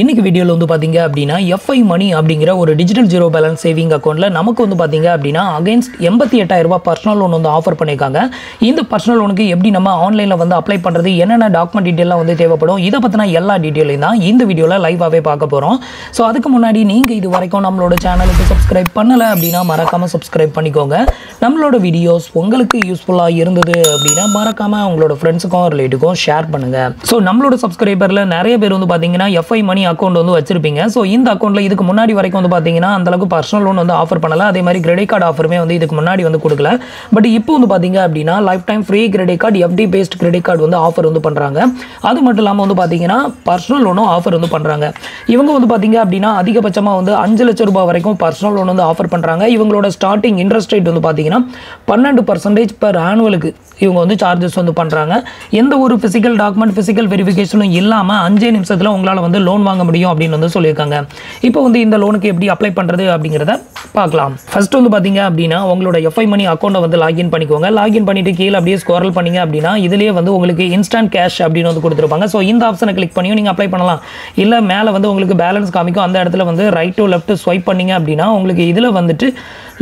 இன்னைக்கு வீடியோவில் வந்து பார்த்தீங்க அப்படின்னா எஃப்ஐ மணி அப்படிங்கிற ஒரு டிஜிட்டல் ஜீரோ பேலன்ஸ் சேவிங் அக்கௌண்ட்டில் நமக்கு வந்து பார்த்தீங்க அப்படின்னா அகேன்ஸ்ட் எண்பத்தி எட்டாயிரரூபா பர்சனல் லோன் வந்து ஆஃபர் பண்ணியிருக்காங்க இந்த பர்சனல் லோனுக்கு எப்படி நம்ம ஆன்லைனில் வந்து அப்ளை பண்ணுறது என்னென்ன டாக்குமெண்ட் டீட்டெயிலாம் வந்து தேவைப்படும் இதை பற்றின எல்லா டீட்டெயிலையும் தான் இந்த வீடியோவில் லைவாகவே பார்க்க போகிறோம் ஸோ அதுக்கு முன்னாடி நீங்கள் இது வரைக்கும் நம்மளோட சேனலுக்கு சப்ஸ்கிரைப் பண்ணலை அப்படின்னா மறக்காமல் சப்ஸ்கிரைப் பண்ணிக்கோங்க. நம்மளோட வீடியோஸ் உங்களுக்கு யூஸ்ஃபுல்லாக இருந்தது அப்படின்னா மறக்காமல் உங்களோட ஃப்ரெண்ட்ஸுக்கும் ரிலேட்டிவ்க்கும் ஷேர் பண்ணுங்கள் ஸோ நம்மளோட சப்ஸ்கிரைபரில் நிறைய பேர் வந்து பார்த்தீங்கன்னா எஃப்ஐ மணி அக்கௌண்ட் வந்து வச்சிருப்பீங்க. ஸோ இந்த அக்கௌண்ட்டில் இதுக்கு முன்னாடி வரைக்கும் வந்து பார்த்தீங்கன்னா அந்த அளவுக்கு பர்சனல் லோன் வந்து ஆஃபர் பண்ணல. அதே மாதிரி கிரெடிட் கார்டு ஆஃபருமே வந்து இதுக்கு முன்னாடி வந்து கொடுக்கல. பட் இப்போ வந்து பார்த்தீங்க அப்படின்னா life time free credit card FD based credit card வந்து ஆஃபர் வந்து பண்ணுறாங்க அது மட்டும் இல்லாமல் வந்து பார்த்தீங்கன்னா பர்சனல் லோனும் ஆஃபர் வந்து பண்ணுறாங்க இவங்க வந்து பார்த்தீங்க அப்படின்னா அதிகபட்சமாக வந்து அஞ்சு லட்சம் ரூபாய் வரைக்கும் பர்சனல் லோன் வந்து ஆஃபர் பண்ணுறாங்க இவங்களோட ஸ்டார்டிங் இன்ட்ரெஸ்ட் ரேட் வந்து பார்த்தீங்கன்னா பன்னெண்டு பர்சன்டேஜ் பர் ஆனுவலுக்கு இவங்க வந்து சார்ஜஸ் வந்து பண்ணுறாங்க எந்த ஒரு ஃபிசிக்கல் டாக்குமெண்ட் ஃபிசிக்கல் வெரிஃபிகேஷனும் இல்லாமல் அஞ்சே நிமிஷத்தில் உங்களால் வந்து லோன் வாங்க முடியும் அப்படின்னு வந்து சொல்லியிருக்காங்க. இப்போ வந்து இந்த லோனுக்கு எப்படி அப்ளை பண்ணுறது அப்படிங்கிறத பார்க்கலாம். ஃபர்ஸ்ட் வந்து பார்த்தீங்க அப்படின்னா உங்களோட எஃப்ஐ மணி அக்கௌண்ட்டை வந்து லாகின் பண்ணிக்கோங்க. லாகின் பண்ணிட்டு கீழே அப்படியே ஸ்கோரல் பண்ணீங்க அப்படின்னா இதுலேயே வந்து உங்களுக்கு இன்ஸ்டன்ட் கேஷ் அப்படின்னு வந்து கொடுத்துருப்பாங்க. ஸோ இந்த ஆப்ஷனை கிளிக் பண்ணியும் நீங்கள் அப்ளை பண்ணலாம். இல்லை மேலே வந்து உங்களுக்கு பேலன்ஸ் காமிக்கும். அந்த இடத்துல வந்து ரைட் டு லெஃப்ட் ஸ்வைப் பண்ணீங்க அப்படின்னா உங்களுக்கு இதில் வந்துட்டு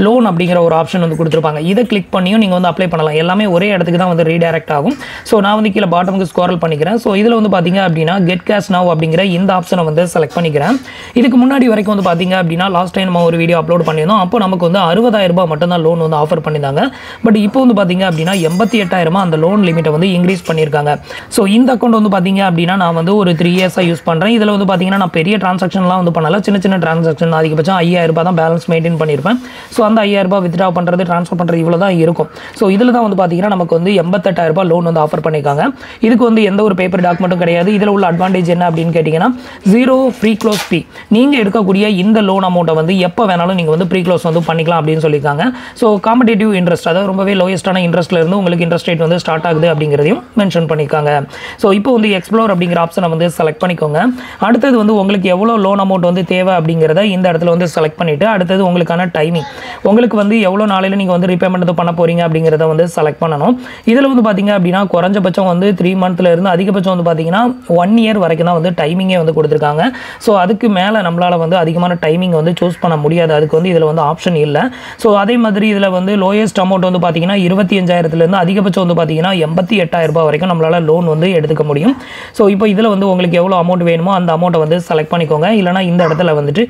லோன் அப்படிங்கிற ஒரு ஆப்ஷன் வந்து கொடுத்துருப்பாங்க. இதை கிளிக் பண்ணியும் நீங்கள் வந்து அப்ளை பண்ணலாம். எல்லாமே ஒரே இடத்துக்கு தான் வந்து ரீடைரக்ட் ஆகும். ஸோ நான் வந்து கீழே பாட்டமுக்கு ஸ்கோரல் பண்ணிக்கிறேன். ஸோ இதில் வந்து பார்த்தீங்க அப்படின்னா கெட் கேஷ் நவ் அப்படிங்கிற இந்த ஆப்ஷனை வந்து செலக்ட் பண்ணிக்கிறேன். இதுக்கு முன்னாடி வரைக்கும் வந்து பார்த்தீங்க அப்படின்னா லாஸ்ட் டைம் நம்ம ஒரு வீடியோ அப்லோட் பண்ணியிருந்தோம். அப்போ நமக்கு வந்து அறுபதாயிரம் ரூபாய் மட்டும்தான் லோன் வந்து ஆஃபர் பண்ணியிருந்தாங்க. பட் இப்போ வந்து பார்த்தீங்க அப்படின்னா எண்பத்தி எட்டாயிரமா அந்த லோன் லிமிட்டை வந்து இன்க்ரீஸ் பண்ணியிருக்காங்க. ஸோ இந்த அக்கௌண்ட் வந்து பார்த்தீங்க அப்படின்னா நான் வந்து ஒரு த்ரீ இயர்ஸாக யூஸ் பண்ணுறேன் இதில் வந்து பார்த்தீங்கன்னா நான் பெரிய டிரான்சாக்ஷன்லாம் வந்து பண்ணல. சின்ன சின்ன டிரான்சாக்ஷன் அதிகபட்சம் ஐயாயிரம் ரூபாய் தான் பேலன்ஸ் மெயின்டைன் பண்ணியிருப்பேன். ஸோ அந்த ஐயாயிரரூபா ரூபாய் வித்ட்ரா பண்ணுறது ட்ரான்ஸ்ஃபர் பண்ணுறது இவ்வளோ தான் இருக்கும். ஸோ இதில் தான் வந்து பார்த்தீங்கன்னா நமக்கு வந்து எண்பத்தெட்டாயிரம் ரூபாய் லோன் வந்து ஆஃபர் பண்ணியிருக்காங்க. இதுக்கு வந்து எந்த ஒரு பேப்பர் டாக்குமெண்ட்டும் கிடையாது. இதில் உள்ள அட்வான்டேஜ் என்ன அப்படின்னு கேட்டிங்கன்னா ஜீரோ ஃப்ரீ க்ளோஸ் ஃபீ நீங்கள் எடுக்கக்கூடிய இந்த லோன் அமௌண்ட்டை வந்து எப்போ வேணாலும் நீங்கள் வந்து ப்ரீ க்ளோஸ் வந்து பண்ணிக்கலாம் அப்படின்னு சொல்லியிருக்காங்க. ஸோ காம்படேட்டிவ் இன்ட்ரெஸ்ட் அதாவது ரொம்பவே லோயஸ்ட்டான இன்ட்ரெஸ்ட்லேருந்து உங்களுக்கு இன்ட்ரெஸ்ட் ரேட் வந்து ஸ்டார்ட் ஆகுது அப்படிங்கிறதையும் மென்ஷன் பண்ணியிருக்காங்க. ஸோ இப்போ வந்து எக்ஸ்ப்ளோர் அப்படிங்கிற ஆப்ஷனை வந்து செலக்ட் பண்ணிக்கோங்க. அடுத்தது வந்து உங்களுக்கு எவ்வளோ லோன் அமௌண்ட் வந்து தேவை அப்படிங்கிறத இந்த இடத்துல வந்து செலக்ட் பண்ணிவிட்டு அடுத்தது உங்களுக்கான டைமிங் உங்களுக்கு வந்து எவ்வளோ நாளையில் நீங்கள் வந்து ரீபேமெண்ட் வந்து பண்ண போகிறீங்க அப்படிங்கிறத வந்து செலக்ட் பண்ணணும். இதில் வந்து பார்த்தீங்க அப்படின்னா குறைஞ்சபட்சம் வந்து த்ரீ மந்த்ல இருந்து அதிகபட்சம் வந்து பார்த்தீங்கன்னா ஒன் இயர் வரைக்கும் தான் வந்து டைமிங்கே வந்து கொடுத்துருக்காங்க. ஸோ அதுக்கு மேலே நம்மளால் வந்து அதிகமான டைமிங் வந்து சூஸ் பண்ண முடியாது. அதுக்கு வந்து இதில் வந்து ஆப்ஷன் இல்லை. ஸோ அதே மாதிரி இதில் வந்து லோயஸ்ட் அமௌண்ட் வந்து பார்த்தீங்கன்னா இருபத்தி அஞ்சாயிரத்துலேருந்து அதிகபட்சம் வந்து பார்த்தீங்கன்னா எண்பத்தி எட்டாயிரம் ரூபாய் வரைக்கும் நம்மளால் லோன் வந்து எடுத்துக்க முடியும். ஸோ இப்போ இதில் வந்து உங்களுக்கு எவ்வளோ அமௌண்ட் வேணுமோ அந்த அமௌண்ட்டை வந்து செலக்ட் பண்ணிக்கோங்க. இல்லைனா இந்த இடத்துல வந்துட்டு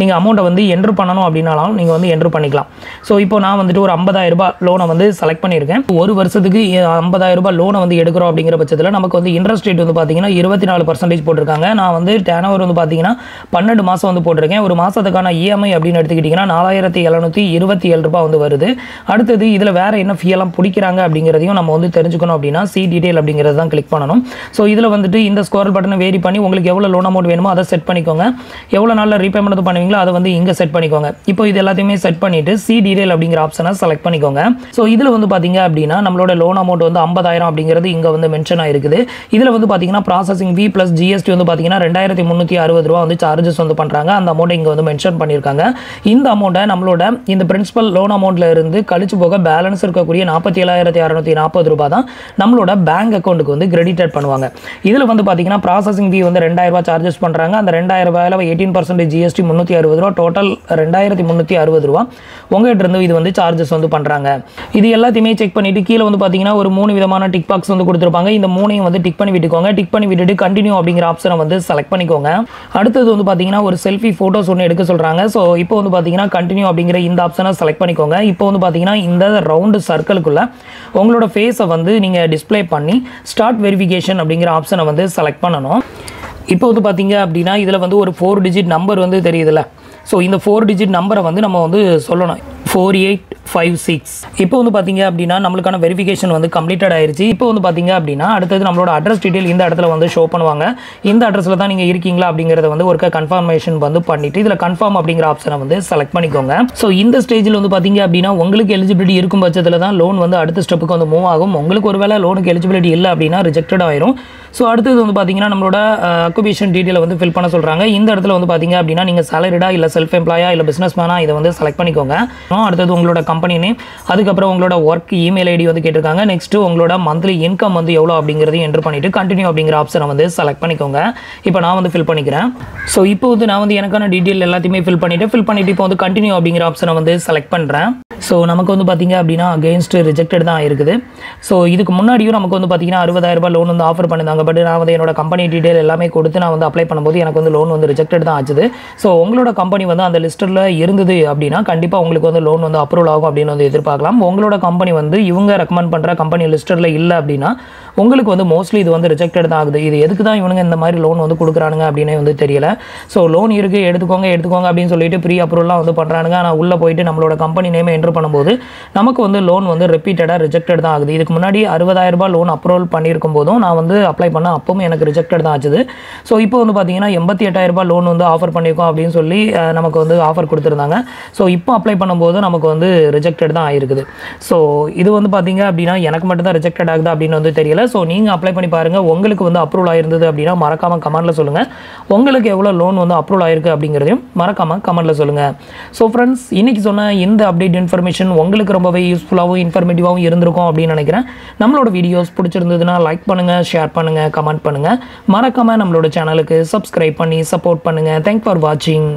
நீங்கள் அமௌண்ட்டை வந்து என்ட்ரு பண்ணணும் அப்படின்னாலும் நீங்கள் வந்து என்ட்ரு பண்ணிக்கலாம். ஸோ இப்போ நான் வந்துட்டு ஒரு ஐம்பதாயிரம் ரூபாய் லோனை வந்து செலக்ட் பண்ணியிருக்கேன். ஒரு வருஷத்துக்கு ஐம்பதாயிரம் ரூபாய் லோனை வந்து எடுக்கிறோம் அப்படிங்கிற பட்சத்தில் நமக்கு வந்து இன்ட்ரெஸ்ட் ரேட் வந்து பார்த்தீங்கன்னா இருபத்தி நாலு பர்சன்டேஜ் போட்டிருக்காங்க. நான் வந்து டேன் ஓவர் வந்து பார்த்தீங்கன்னா பன்னெண்டு மாதம் வந்து போட்டிருக்கேன். ஒரு மாதத்துக்கான இஎம்ஐ அப்படின்னு எடுத்துக்கிட்டிங்கன்னா நாலாயிரத்தி எழுநூற்றி இருபத்தி ஏழு ரூபாய் வந்து வருது. அடுத்தது இதில் வேறு என்ன fee எல்லாம் பிடிக்கிறாங்க அப்படிங்கிறதையும் நம்ம வந்து தெரிஞ்சுக்கணும் அப்படின்னா சி டீடைல் அப்படிங்கிறது தான் கிளிக் பண்ணணும். ஸோ இதில் வந்துட்டு இந்த ஸ்கோர் பட்டனை வேரி பண்ணி உங்களுக்கு எவ்வளோ லோன் அமௌண்ட் வேணுமோ அதை செட் பண்ணிக்கோங்க. எவ்வளோ நாளில் ரீபேமெண்ட் பண்ணுவீங்களோ அதை வந்து இங்கே செட் பண்ணிக்கோங்க. இப்போ இது எல்லாத்தையுமே செட் பண்ணிவிட்டு சி டீடைல் அப்படிங்கிற ஆப்ஷனை செலக்ட் பண்ணிக்கோங்க. ஸோ இதில் வந்து பார்த்தீங்க அப்படின்னா நம்மளோட லோன் அமௌண்ட் வந்து ஐம்பதாயிரம் அப்படிங்கிறது இங்கே வந்து மென்ஷன் ஆயிருக்குது. இதில் வந்து பார்த்தீங்கன்னா ப்ராசஸிங் வி ப்ளஸ் ஜிஎஸ்டி வந்து பார்த்தீங்கன்னா ரெண்டாயிரத்தி முந்நூற்றி அறுபது ரூபா வந்து சார்ஜஸ் வந்து பண்ணுறாங்க அந்த அமௌண்ட் இங்கே வந்து மென்ஷன் பண்ணியிருக்காங்க இந்த அமௌண்ட்டை நம்மளோட இந்த பிரின்சிபல் லோன் அமௌண்ட்டில் இருந்து கழிச்சு போக பேலன்ஸ் இருக்கக்கூடிய நாற்பத்தி ஏழாயிரத்தி அறநூற்றி நாற்பது ரூபா தான் நம்மளோட பேங்க் அக்கௌண்ட்டுக்கு வந்து கிரெடிட்டட் பண்ணுவாங்க. இதில் வந்து பார்த்தீங்கன்னா ப்ராசஸிங் ஃபீ வந்து ரெண்டாயிரரூபா சார்ஜஸ் பண்ணுறாங்க அந்த ரெண்டாயிரம் ரூபாயில் எயிட்டீன் பர்சன்டேஜ் ஜிஎஸ்டி முந்நூற்றி அறுபது ரூபா. டோட்டல் ரெண்டாயிரத்தி முந்நூற்றி அறுபது ரூபா. உங்கள்கிட்ட இருந்து இது வந்து சார்ஜஸ் வந்து பண்ணுறாங்க இது எல்லாத்தையுமே செக் பண்ணிவிட்டு கீழே வந்து பார்த்தீங்கன்னா ஒரு மூணு விதமான டிக் பாக்ஸ் வந்து கொடுத்துருப்பாங்க. இந்த மூணையும் வந்து டிக் பண்ணி விட்டுக்கோங்க. டிக் பண்ணி விட்டுட்டு கண்டினியூ அப்படிங்கிற ஆப்ஷனை வந்து செலக்ட் பண்ணிக்கோங்க. அடுத்தது வந்து பார்த்தீங்கன்னா ஒரு செல்ஃபி ஃபோட்டோஸ் ஒன்று எடுக்க சொல்கிறாங்க ஸோ இப்போ வந்து பார்த்தீங்கன்னா கண்டினியூ அப்படிங்கிற இந்த ஆப்ஷனை செலக்ட் பண்ணிக்கோங்க. இப்போ வந்து பார்த்தீங்கன்னா இந்த ரவுண்டு சர்க்கிளுக்குள்ளே உங்களோட ஃபேஸை வந்து நீங்கள் டிஸ்ப்ளே பண்ணி ஸ்டார்ட் வெரிஃபிகேஷன் அப்படிங்கிற ஆப்ஷனை வந்து செலக்ட் பண்ணணும். இப்போ வந்து பார்த்தீங்க அப்படின்னா இதில் வந்து ஒரு ஃபோர் டிஜிட் நம்பர் வந்து தெரியுதுல்ல. ஸோ இந்த ஃபோர் டிஜிட் நம்பரை வந்து நம்ம வந்து சொல்லணும். ஃபோர் எயிட் ஃபைவ் சிக்ஸ் இப்போ வந்து பார்த்தீங்க அப்படின்னா நம்மளுக்கான வெரிஃபிகேஷன் வந்து கம்ப்ளீட்டட் ஆயிருச்சு. இப்போ வந்து பார்த்தீங்க அப்படின்னா அடுத்தது நம்மளோட அட்ரஸ் டீட்டெயில் இந்த இடத்துல வந்து ஷோ பண்ணுவாங்க. இந்த அட்ரஸில் தான் நீங்கள் இருக்கீங்களா அப்படிங்கிறத வந்து ஒருக்க கன்ஃபர்மேஷன் வந்து பண்ணிட்டு இதில் கன்ஃபார்ம் அப்படிங்கிற ஆப்ஷனை வந்து செலக்ட் பண்ணிக்கோங்க. ஸோ இந்த ஸ்டேஜில் வந்து பார்த்தீங்க அப்படின்னா உங்களுக்கு எலிஜிபிலிட்டி இருக்கும் பட்சத்தில் தான் லோன் வந்து அடுத்த ஸ்டெப்புக்கு வந்து மூவ் ஆகும். உங்களுக்கு ஒருவேளை லோனுக்கு எலிஜிபிலிட்டி இல்லை அப்படின்னா ரிஜெக்டட் ஆயிரும். ஸோ அடுத்தது வந்து பார்த்தீங்கன்னா நம்மளோட அக்குபேஷன் டீட்டெயில் வந்து ஃபில் பண்ண சொல்கிறாங்க இந்த இடத்துல வந்து பார்த்தீங்க அப்படின்னா நீங்கள் சேலரிடா இல்லை செல்ஃப் எம்ப்ளாயா இல்லை பிஸ்னஸ் மேனா இதை வந்து செலக்ட் பண்ணிக்கோங்க. அடுத்தது உங்களோட கம்பெனி நேம் அதுக்கப்புறம் உங்களோட ஒர்க் இமெயில் ஐடி வந்து கேட்டிருக்காங்க. நெக்ஸ்ட்டு உங்களோட மந்த்லி இன்கம் வந்து எவ்வளோ அப்படிங்கிறதையும் என்ட்ரு பண்ணிவிட்டு கண்டினியூ அப்படிங்கிற ஆப்ஷனை வந்து செலக்ட் பண்ணிக்கோங்க. இப்போ நான் வந்து ஃபில் பண்ணிக்கிறேன். ஸோ இப்போ வந்து நான் வந்து எனக்கான டீட்டெயில் எல்லாத்தையுமே ஃபில் பண்ணிவிட்டு ஃபில் பண்ணிவிட்டு இப்போ வந்து கண்டினியூ அப்படிங்கிற ஆப்ஷனை வந்து செலக்ட் பண்ணுறேன் ஸோ நமக்கு வந்து பார்த்தீங்க அப்படின்னா அகேன்ஸ்ட் ரிஜெக்டட் தான் இருக்குது. ஸோ இதுக்கு முன்னாடியும் நமக்கு வந்து பார்த்தீங்கன்னா அறுபதாயிரம் லோன் வந்து ஆஃபர் பண்ணியிருந்தாங்க பட் நான் வந்து என்னோட கம்பெனி டீட்டெயில் எல்லாமே கொடுத்து நான் வந்து அப்ளை பண்ணும்போது எனக்கு வந்து லோன் வந்து ரிஜெக்டட் தான் ஆச்சுது. ஸோ உங்களோட கம்பெனி வந்து அந்த லிஸ்ட்டில் இருந்தது அப்படின்னா கண்டிப்பாக உங்களுக்கு வந்து லோன் வந்து அப்ரூவல் ஆகும் அப்படின்னு வந்து எதிர்பார்க்கலாம். உங்களோட கம்பெனி வந்து இவங்க ரெக்கமெண்ட் பண்ணுற கம்பெனி லிஸ்ட்டில் இல்லை அப்படின்னா உங்களுக்கு வந்து மோஸ்ட்லி இது வந்து ரிஜெக்டட் தான் ஆகுது. இது எதுக்கு தான் இவனுங்க இந்த மாதிரி லோன் வந்து கொடுக்குறானுங்க அப்படின்னே வந்து தெரியல. ஸோ லோன் இருக்குது எடுத்துக்கோங்க எடுத்துக்கோங்க அப்படின்னு சொல்லிட்டு ப்ரீ அப்ரூவல்லாம் வந்து பண்ணுறானுங்க ஆனால் உள்ளே போயிட்டு நம்மளோட கம்பெனி நேமை என்ட்ரு பண்ணும்போது நமக்கு வந்து லோன் வந்து ரிப்பீட்டடாக ரிஜெக்டட் தான் ஆகுது. இதுக்கு முன்னாடி அறுபதாயிரம் ரூபாய் லோன் அப்ரூவல் பண்ணியிருக்கும் போதும் நான் வந்து அப்ளை பண்ண அப்பவும் எனக்கு ரிஜெக்டட் தான் ஆச்சுது. ஸோ இப்போ வந்து பார்த்தீங்கன்னா எண்பத்தி எட்டாயிரம் ரூபாய் லோன் வந்து ஆஃபர் பண்ணியிருக்கோம் அப்படின்னு சொல்லி நமக்கு வந்து ஆஃபர் கொடுத்துருந்தாங்க. ஸோ இப்போ அப்ளை பண்ணும்போது நமக்கு வந்து ரிஜெக்டட் தான் ஆயிருக்குது. ஸோ இது வந்து பார்த்தீங்க அப்படின்னா எனக்கு மட்டும் தான் ரிஜெக்டட் ஆகுது அப்படின்னு வந்து தெரியல. ஸோ நீங்கள் அப்ளை பண்ணி பாருங்கள் உங்களுக்கு வந்து அப்ரூவல் ஆயிருந்தது அப்படின்னா மறக்காமல் கமெண்ட்டில் சொல்லுங்கள் உங்களுக்கு எவ்வளோ லோன் வந்து அப்ரூவல் ஆயிருக்கு அப்படிங்கிறதையும் மறக்காமல் கமெண்ட்டில் சொல்லுங்கள் ஸோ ஃப்ரெண்ட்ஸ் இன்றைக்கி சொன்ன இந்த அப்டேட் இன்ஃபர்மேஷன் உங்களுக்கு ரொம்பவே யூஸ்ஃபுல்லாகவும் இன்ஃபர்மேட்டிவாகவும் இருந்திருக்கும் அப்படின்னு நினைக்கிறேன். நம்மளோட வீடியோஸ் பிடிச்சிருந்ததுன்னா லைக் பண்ணுங்கள் ஷேர் பண்ணுங்கள் கமெண்ட் பண்ணுங்கள் மறக்காமல் நம்மளோட சேனலுக்கு சப்ஸ்கிரைப் பண்ணி சப்போர்ட் பண்ணுங்கள் தேங்க் ஃபார் வாட்சிங்